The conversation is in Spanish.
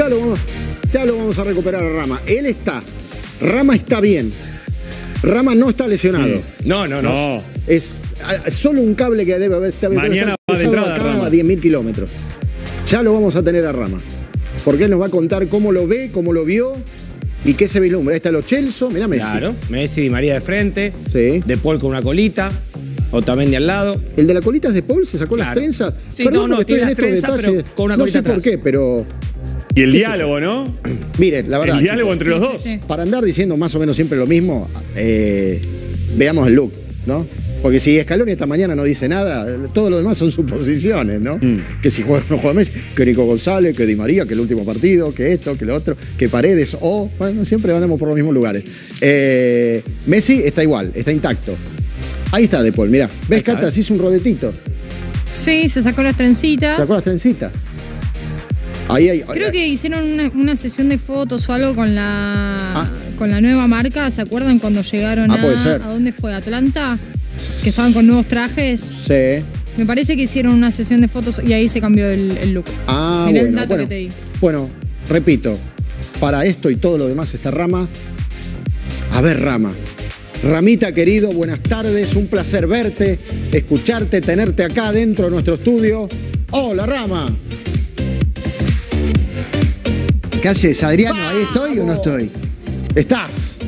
Ya lo, vamos, ya lo vamos a recuperar a Rama. Él está. Rama está bien. Rama no está lesionado. No, no, no. No. Es ah, solo un cable que debe haber debe Mañana va de entrada Rama. a 10.000 kilómetros. Ya lo vamos a tener a Rama. Porque él nos va a contar cómo lo ve, cómo lo vio y qué se vislumbra. Ahí está los Chelso, mirá Messi. Claro. Messi y María de frente. Sí. De Paul con una colita. Otamendi al lado. El de la colita es de Paul, se sacó las trenzas. Sí, Perdón no, no, tiene en las trenzas, pero con una No colita sé por qué, pero Y el ¿Qué sé diálogo, ¿no? mire, la verdad. El diálogo chicos, entre los Sí, dos. sí, sí. Para andar diciendo más o menos siempre lo mismo, eh, veamos el look, ¿no? Porque si Scaloni esta mañana no dice nada, todo lo demás son suposiciones, ¿no? Mm. Que si juega o no juega Messi, que Nico González, que Di María, que el último partido, que esto, que lo otro, que Paredes, o, bueno, siempre andamos por los mismos lugares. Eh, Messi está igual, está intacto. Ahí está De Paul, mirá. ¿Ves, Cata? ¿eh? Se hizo un rodetito. Sí, se sacó las ¿Te trencitas. acuerdas las trencitas? Ahí. Creo que hicieron una, una sesión de fotos o algo con la Ah. con la nueva marca. ¿Se acuerdan cuando llegaron Ah, a, puede ser. a dónde fue? ¿Atlanta? Que estaban con nuevos trajes. Sí. Me parece que hicieron una sesión de fotos y ahí se cambió el, el look. Ah, Mirá el bueno, dato bueno. que te di. Bueno, repito, para esto y todo lo demás está Rama. A ver, Rama. Ramita querido, buenas tardes, un placer verte, escucharte, tenerte acá dentro de nuestro estudio. Hola, Rama. ¿Qué haces, Adriano? ¿Ahí estoy o no estoy? ¿Estás?